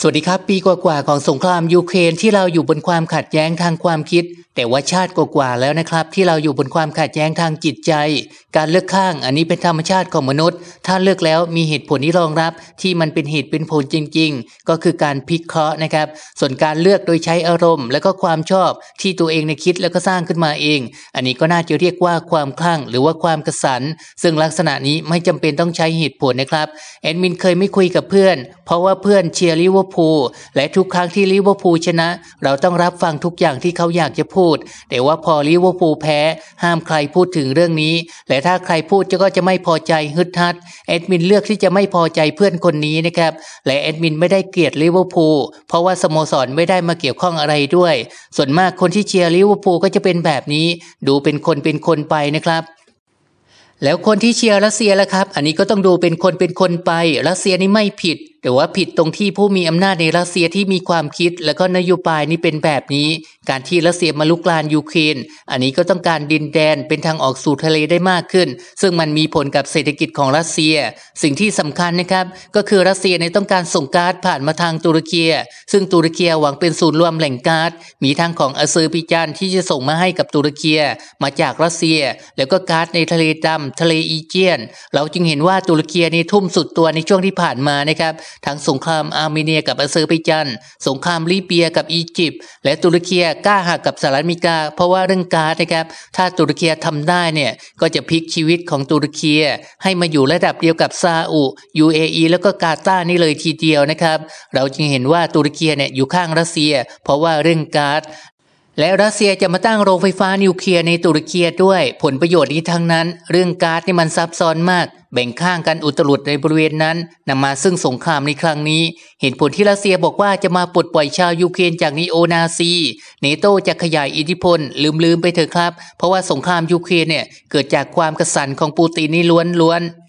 สวัสดีครับ ปีกว่าๆของสงครามยูเครนที่เราอยู่บนความขัดแย้งทางความคิด แต่ว่าชาติกว่าๆแล้วนะครับ ที่เราอยู่บนความขัดแย้งทางจิตใจ การเลือกข้างอันนี้เป็นธรรมชาติของมนุษย์ ถ้าเลือกแล้วมีเหตุผลที่รองรับที่มันเป็นเหตุเป็นผลจริง ๆ ก็คือการพิเคราะห์นะครับ ส่วนการเลือกโดยใช้อารมณ์ และก็ความชอบที่ตัวเองในคิดแล้วก็สร้างขึ้นมาเอง อันนี้ก็น่าจะเรียกว่าความคลั่งหรือว่าความกระสันซึ่งลักษณะนี้ไม่จำเป็นต้องใช้เหตุผลนะครับแอดมินเคยไม่คุยกับเพื่อน เพราะว่าเพื่อนเชียร์ลิเวอร์พูลและทุกครั้งที่ลิเวอร์พูลชนะ เราต้องรับฟังทุกอย่างที่เขาอยากจะพูด แต่ว่าพอลิเวอร์พูลแพ้ ห้ามใครพูดถึงเรื่องนี้ และถ้าใครพูดก็จะไม่พอใจฮึดฮัดแอดมินเลือกที่จะไม่พอใจเพื่อนคนนี้นะครับและแอดมินไม่ได้เกลียดลิเวอร์พูลเพราะว่าสโมสรไม่ได้มาเกี่ยวข้องอะไรด้วย ส่วนมากคนที่เชียร์ลิเวอร์พูลก็จะเป็นแบบนี้ ดูเป็นคนเป็นคนไปนะครับแล้วคนที่เชียร์รัสเซียล่ะครับ อันนี้ก็ต้องดูเป็นคนเป็นคนไป รัสเซียนี่ไม่ผิด แต่ว่าผิดตรงที่ผู้มีอำนาจในรัสเซียที่มีความคิด และก็นโยบายนี่เป็นแบบนี้ การที่รัสเซียมารุกรานยูเครนอันนี้ก็ต้องการดินแดนเป็นทางออกสู่ทะเลได้มากขึ้น ซึ่งมันมีผลกับเศรษฐกิจของรัสเซีย สิ่งที่สำคัญนะครับ ก็คือรัสเซียเนี่ยต้องการส่งก๊าซผ่านมาทางตุรกีซึ่งตุรกีหวังเป็นศูนย์รวมแหล่งก๊าซมีทั้งของอาเซอร์ไบจานที่จะส่งมาให้กับตุรกีมาจากรัสเซีย แล้วก็ก๊าซในทะเลดำทะเลอีเจียน เราจึงเห็นว่าตุรกีนี่ทุ่มสุดตัวในช่วงที่ผ่านมานะครับทั้งสงครามอาร์เมเนียกับอาเซอร์ไบจานสงครามลิเบียกับอียิปต์และตุรกีกล้าหักกับสหรัฐอเมริกา เพราะว่าเรื่องก๊าซนะครับ ถ้าตุรกีทำได้เนี่ยก็จะพลิกชีวิตของตุรกีให้มาอยู่ระดับเดียวกับซาอุ UAE แล้วก็กาตาร์นี่เลยทีเดียวนะครับ เราจึงเห็นว่าตุรกีเนี่ยอยู่ข้างรัสเซีย เพราะว่าเรื่องก๊าซ และรัสเซียจะมาตั้งโรงไฟฟ้านิวเคลียร์ในตุรกีด้วย ผลประโยชน์นี้ทั้งนั้น เรื่องก๊าซนี่มันซับซ้อนมาก แบ่งข้างกันอุตลุดในบริเวณนั้นนำมาซึ่งสงครามในครั้งนี้ เหตุผลที่รัสเซียบอกว่าจะมาปลดปล่อยชาวยูเครนจากนีโอนาซีเนโตจะขยายอิทธิพล ลืมๆไปเถอะครับ เพราะว่าสงครามยูเครนเนี่ยเกิดจากความกระสันของปูตินนี่ล้วนๆ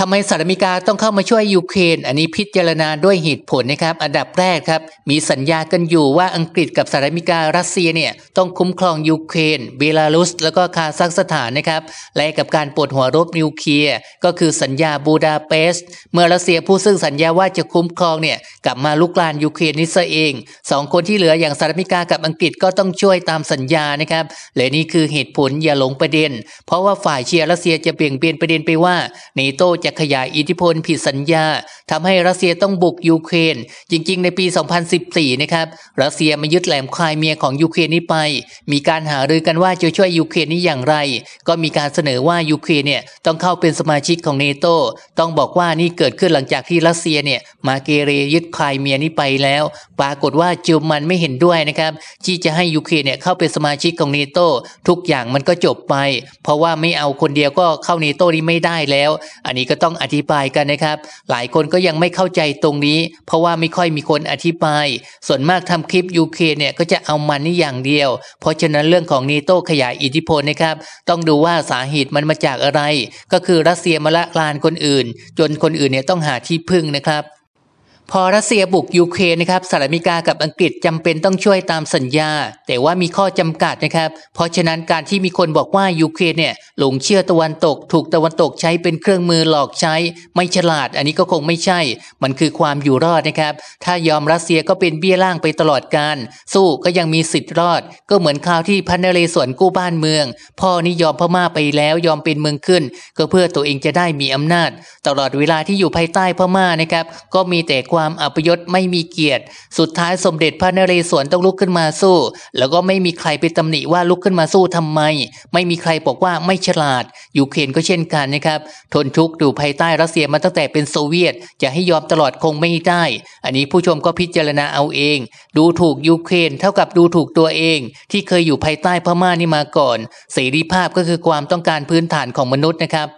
ทำไมสหรัฐอเมริกาต้องเข้ามาช่วยยูเครน อันนี้พิจารณาด้วยเหตุผลนะครับ อันดับแรกครับ มีสัญญากันอยู่ว่าอังกฤษกับสหรัฐอเมริการัสเซียเนี่ยต้องคุ้มครองยูเครน เบลารุส แล้วก็คาซัคสถานนะครับ และกับการปลดหัวรบนิวเคลียร์ ก็คือสัญญาบูดาเปสต์เมื่อรัสเซียผู้ซึ่งสัญญาว่าจะคุ้มครองเนี่ยกลับมารุกรานยูเครนนี่ซะเองสองคนที่เหลืออย่างสหรัฐอเมริกากับอังกฤษก็ต้องช่วยตามสัญญานะครับและนี่คือเหตุผลอย่าหลงประเด็น เพราะว่าฝ่ายเชียร์รัสเซียจะเปลี่ยนเปลี่ยนประเด็นไปว่าเนโตจะขยายอิทธิพลผิดสัญญาทำให้รัสเซียต้องบุกยูเครน จริง ๆ ในปี 2014 นะครับ รัสเซียมายึดแหลมไครเมียของยูเครนนี้ไป มีการหารือกันว่าจะช่วยยูเครนนี้อย่างไร ก็มีการเสนอว่ายูเครนเนี่ยต้องเข้าเป็นสมาชิกของนาโตต้องบอกว่านี่เกิดขึ้นหลังจากที่รัสเซียเนี่ยมาเกเรยึดไครเมียนี้ไปแล้ว ปรากฏว่าเยอรมันไม่เห็นด้วยนะครับที่จะให้ยูเครนเนี่ยเข้าเป็นสมาชิกของนาโตทุกอย่างมันก็จบไป เพราะว่าไม่เอาคนเดียวก็เข้านาโตนี้ไม่ได้แล้ว อันนี้ก็ต้องอธิบายกันนะครับ หลายคนก็ยังไม่เข้าใจตรงนี้ เพราะว่าไม่ค่อยมีคนอธิบาย ส่วนมากทำคลิปยูเครนเนี่ยก็จะเอามันนี่อย่างเดียว เพราะฉะนั้นเรื่องของนาโต้ขยายอิทธิพลนะครับ ต้องดูว่าสาเหตุมันมาจากอะไร ก็คือรัสเซียมาระรานคนอื่น จนคนอื่นเนี่ยต้องหาที่พึ่งนะครับ พอรัสเซียบุกยูเครนนะครับสหรัฐอเมริกากับอังกฤษจำเป็นต้องช่วยตามสัญญา แต่ว่ามีข้อจำกัดนะครับ เพราะฉะนั้นการที่มีคนบอกว่ายูเครนเนี่ยหลงเชื่อตะวันตก ถูกตะวันตกใช้เป็นเครื่องมือหลอกใช้ ไม่ฉลาด อันนี้ก็คงไม่ใช่ มันคือความอยู่รอดนะครับ ถ้ายอมรัสเซียก็เป็นเบี้ยล่างไปตลอดการ สู้ก็ยังมีสิทธิ์รอด ก็เหมือนคราวที่พันนเรศวรกู้บ้านเมือง พ่อนี่ยอมพม่าไปแล้วยอมเป็นเมืองขึ้น ก็เพื่อตัวเองจะได้มีอำนาจ ตลอดเวลาที่อยู่ภายใต้พม่านะครับก็มีแต่ความอัปยศไม่มีเกียรติ สุดท้ายสมเด็จพระนเรศวรต้องลุกขึ้นมาสู้ แล้วก็ไม่มีใครไปตำหนิว่าลุกขึ้นมาสู้ทำไม ไม่มีใครบอกว่าไม่ฉลาด ยูเครนก็เช่นกันนะครับ ทนทุกข์อยู่ภายใต้รัสเซียมาตั้งแต่เป็นโซเวียต จะให้ยอมตลอดคงไม่ได้ อันนี้ผู้ชมก็พิจารณาเอาเอง ดูถูกยูเครนเท่ากับดูถูกตัวเอง ที่เคยอยู่ภายใต้พม่านี่มาก่อน เสรีภาพก็คือความต้องการพื้นฐานของมนุษย์นะครับ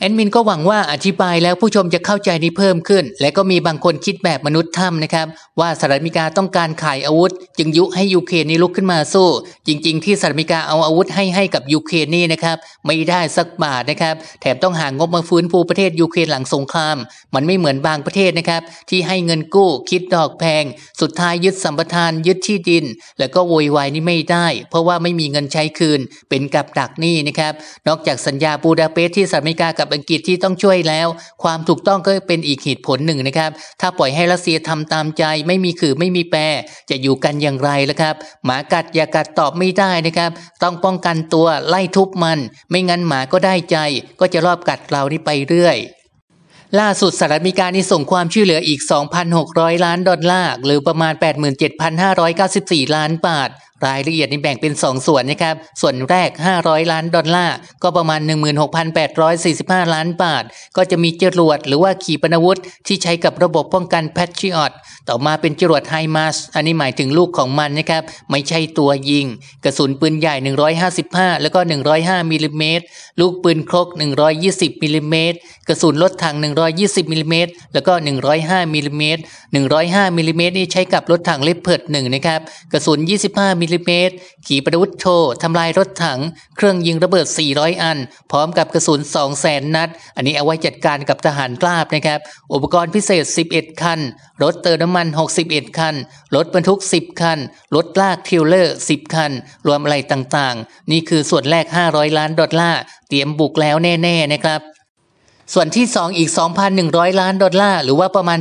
แอดมินก็หวังว่าอธิบายแล้วผู้ชมจะเข้าใจนี้เพิ่มขึ้น และก็มีบางคนคิดแบบมนุษย์ถ้ำนะครับ ว่าสหรัฐอเมริกาต้องการขายอาวุธ จึงยุให้ยูเครนนี่ลุกขึ้นมาสู้ จริง ๆ ที่สหรัฐอเมริกาเอาอาวุธให้ให้กับยูเครนนี่นะครับไม่ได้สักบาทนะครับ แถมต้องหางบมาฟื้นฟูประเทศยูเครนหลังสงคราม มันไม่เหมือนบางประเทศนะครับที่ให้เงินกู้คิดดอกแพง สุดท้ายยึดสัมปทานยึดที่ดิน แล้วก็โวยวายนี่ไม่ได้ เพราะว่าไม่มีเงินใช้คืนเป็นกับดักนี้นะครับนอกจากสัญญาบูดาเปสต์ที่สหรัฐอเมริกากับกับอังกฤษที่ต้องช่วยแล้ว ความถูกต้องก็เป็นอีกเหตุผลหนึ่งนะครับ ถ้าปล่อยให้รัสเซียทำตามใจ ไม่มีขือไม่มีแปร จะอยู่กันอย่างไรล่ะครับ หมากัดอย่ากัดตอบไม่ได้นะครับ ต้องป้องกันตัวไล่ทุบมัน ไม่งั้นหมาก็ได้ใจ ก็จะรอบกัดเรานี่ไปเรื่อยล่าสุดสหรัฐอเมริกานี่ส่งความช่วยเหลืออีก 2,600 ล้านดอลลาร์ หรือประมาณ 87,594 ล้านบาท รายละเอียดนี่แบ่งเป็น 2 ส่วนนะครับ ส่วนแรก 500 ล้านดอลลาร์ก็ประมาณ 16,845 ล้านบาท ก็จะมีจรวดหรือว่าขีปนาวุธ ที่ใช้กับระบบป้องกัน Patriot ต่อมาเป็นจรวด HIMARS อันนี้หมายถึงลูกของมันนะครับ ไม่ใช่ตัวยิง กระสุนปืนใหญ่ 155 แล้วก็ 105มิลลิเมตรลูกปืนครก 120มิลลิเมตรกระสุนรถถัง 120มิลลิเมตรแล้วก็ 105มิลิเมตร105มิลลิเมตรนี่ใช้กับรถถัง Leopard หนึ่งนะครับกระสุน 25มิลลิเมตร ขีปนาวุธ TOW ทำลายรถถัง เครื่องยิงระเบิด 400 อัน พร้อมกับกระสุน 200,000 นัด อันนี้เอาไว้จัดการกับทหารกล้าบนะครับ อุปกรณ์พิเศษ 11 คัน รถเติมน้ำมัน 61 คัน รถบรรทุก 10 คัน รถลาก trailer 10 คัน รวมอะไรต่างๆ นี่คือส่วนแรก 500 ล้านดอลลาร์ เตรียมบุกแล้วแน่ ๆ นะครับส่วนที่ 2 อีก 2,100 ล้านดอลลาร์ หรือว่าประมาณ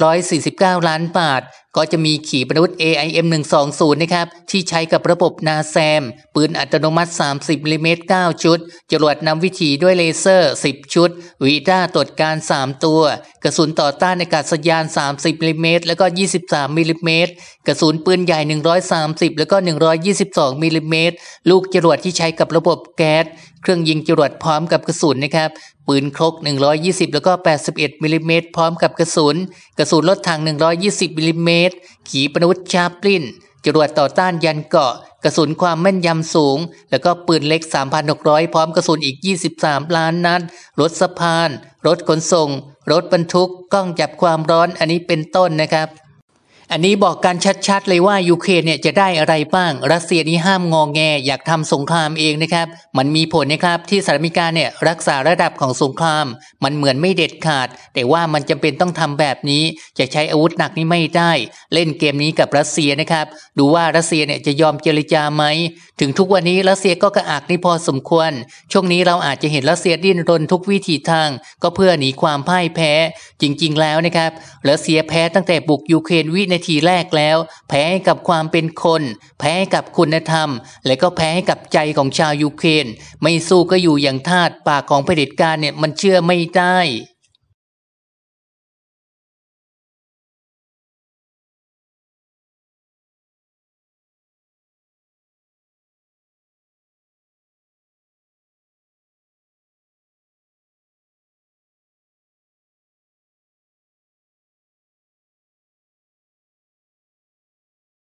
7749ล้านบาท ก็จะมีขีปนาวุธ AIM 120นะครับที่ใช้กับระบบ NASAMS ปืนอัตโนมัติ 30มิลลิเมตร9ชุด จรวดนำวิถีด้วยเลเซอร์ 10 ชุด เรดาร์ตรวจการ 3 ตัว กระสุนต่อต้านอากาศยาน 30มิลลิเมตรแล้วก็ 23มิลลิเมตรกระสุนปืนใหญ่ 130 แล้วก็ 122มิลลิเมตรลูกจรวดที่ใช้กับระบบแก๊สเครื่องยิงจรวดพร้อมกับกระสุนนะครับ ปืนครก 120 แล้วก็ 81มิลลิเมตรพร้อมกับกระสุน กระสุนรถถัง 120มิลลิเมตรขีปนาวุธชาปลินจรวดต่อต้านยันเกาะ กระสุนความแม่นยำสูง แล้วก็ปืนเล็ก 3,600 พร้อมกระสุนอีก 23 ล้านนัด รถสะพาน รถขนส่ง รถบรรทุก กล้องจับความร้อน อันนี้เป็นต้นนะครับ อันนี้บอกกันชัดๆ เลยว่ายูเครนเนี่ยจะได้อะไรบ้าง รัสเซียนี่ห้ามงองแง อยากทำสงครามเองนะครับ มันมีผลนะครับที่สหรัฐอเมริกาเนี่ยรักษาระดับของสงคราม มันเหมือนไม่เด็ดขาด แต่ว่ามันจำเป็นต้องทำแบบนี้ จะใช้อาวุธหนักนี่ไม่ได้ เล่นเกมนี้กับรัสเซียนะครับ ดูว่ารัสเซียเนี่ยจะยอมเจรจาไหม ถึงทุกวันนี้รัสเซียก็กระอักนี่พอสมควร ช่วงนี้เราอาจจะเห็นรัสเซียดิ้นรนทุกวิถีทาง ก็เพื่อหนีความพ่ายแพ้ จริง ๆ แล้วนะครับ รัสเซียแพ้ตั้งแต่บุกยูเครนวิในทีแรกแล้ว แพ้กับความเป็นคน แพ้กับคุณธรรม และก็แพ้กับใจของชาวยูเครน ไม่สู้ก็อยู่อย่างทาสปากของเผด็จการเนี่ยมันเชื่อไม่ได้